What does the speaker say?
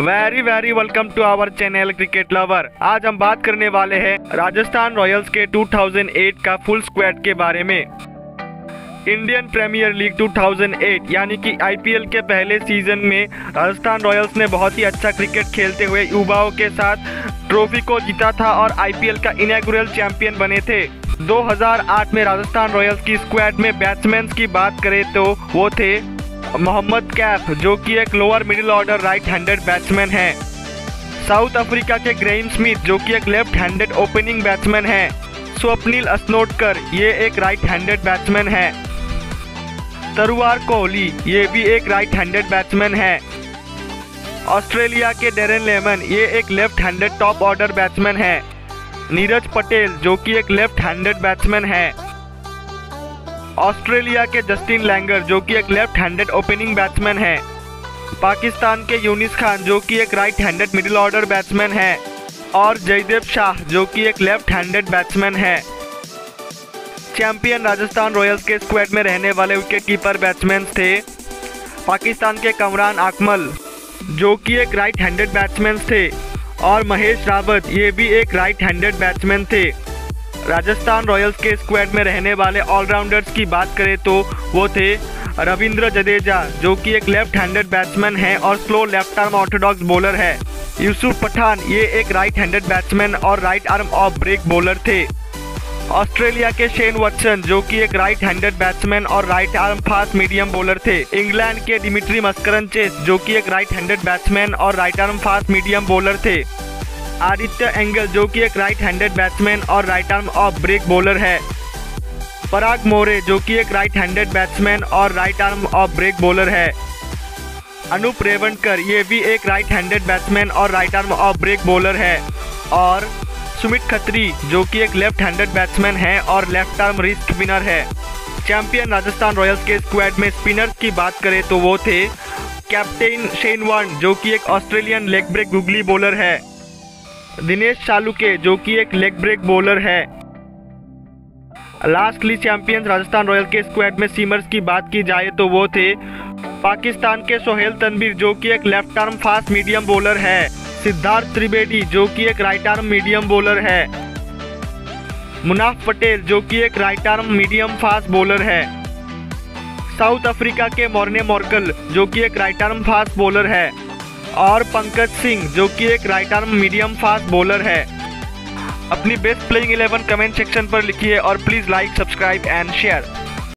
Very very welcome to our channel cricket lover आज हम बात करने वाले हैं राजस्थान रॉयल्स के 2008 का फुल स्क्वाड के बारे में। इंडियन प्रीमियर लीग 2008 यानी कि आईपीएल के पहले सीज़न में राजस्थान रॉयल्स ने बहुत ही अच्छा क्रिकेट खेलते हुए युवाओं के साथ ट्रॉफी को जीता था और आईपीएल का इनग्रल चैंपियन बने थे। 2008 में राजस्थान रॉयल्स की स्क्वाड में बैट्समैन की बात करें तो वो थे मोहम्मद कैफ, जो कि एक lower middle order right handed batsman है। साउथ अफ्रीका के ग्रेम स्मिथ, जो कि एक लेफ़्ट हैंडेड ओपनिंग बैट्समैन है। स्वप्निल अस्नोटकर, ये एक राइट हैंडेड बैट्समैन है। तरुवार कोहली, ये भी एक राइट हैंडेड बैट्समैन है। ऑस्ट्रेलिया के डेरन लेमन, ये एक left handed top order batsman है। नीरज पटेल, जो कि एक लेफ़्ट हैंडेड बैट्समैन है। ऑस्ट्रेलिया के जस्टिन लैंगर, जो कि एक लेफ़्ट हैंडेड ओपनिंग बैट्समैन है। पाकिस्तान के यूनिस खान, जो कि एक right handed middle order batsman है। और जयदेव शाह, जो कि एक लेफ़्ट हैंडेड बैट्समैन है। चैंपियन राजस्थान रॉयल्स के स्क्वाड में रहने वाले विकेट कीपर बैट्समैन थे। पाकिस्तान के कमरान आकमल, जो कि एक राइट हैंडेड बैट्समैन थे। और महेश रावत, ये भी एक राइट हैंडेड बैट्समैन थे। राजस्थान रॉयल्स के स्क्वाड में रहने वाले ऑलराउंडर्स की बात करें तो वो थे रविंद्र जडेजा, जो कि एक लेफ़्ट हैंडेड बैट्समैन है और slow left arm orthodox bowler है। यूसुफ पठान ये एक राइट हैंडेड बैट्समैन और right arm off break bowler थे। ऑस्ट्रेलिया के शेन वॉटसन, जो कि एक राइट हैंडेड बैट्समैन और right arm fast medium bowler थे। इंग्लैंड के डिमिट्री मस्करन चेस, जो कि एक राइट हैंडेड बैट्समैन और right arm fast medium bowler थे। आदित्य एंगल, जो कि एक राइट हैंडेड बैट्समैन और right arm off break bowler है। पराग मोरे, जो कि एक राइट हैंडेड बैट्समैन और right arm off break bowler है। अनूप रेवंकर ये भी एक राइट हैंडेड बैट्समैन और right arm off break bowler है। और सुमित खत्री, जो कि एक लेफ़्ट हैंडेड बैट्समैन है और लेफ़्ट आर्म रिस्क स्पिनर है। चैंपियन राजस्थान रॉयल्स के स्क्वाड में स्पिनर्स की बात करें तो वो थे कैप्टेन शेन वन जो कि एक Australian leg break googly bowler है। दिनेश चालुके, जो कि एक लेग ब्रेक बॉलर है। लास्टली चैंपियंस राजस्थान रॉयल के स्क्वाड में सीमर्स की बात की जाए तो वो थे पाकिस्तान के सोहेल तनवीर जो कि एक left arm fast medium bowler है। सिद्धार्थ त्रिवेदी, जो कि एक राइट आर्म मीडियम बॉलर है। मुनाफ पटेल, जो कि एक right arm medium fast bowler है। साउथ अफ्रीका के मोरने मोर्कल, जो कि एक राइट आर्म फास्ट बॉलर है। और पंकज सिंह, जो कि एक right arm medium fast bowler है। अपनी बेस्ट प्लेइंग 11 कमेंट सेक्शन पर लिखिए और please like subscribe and share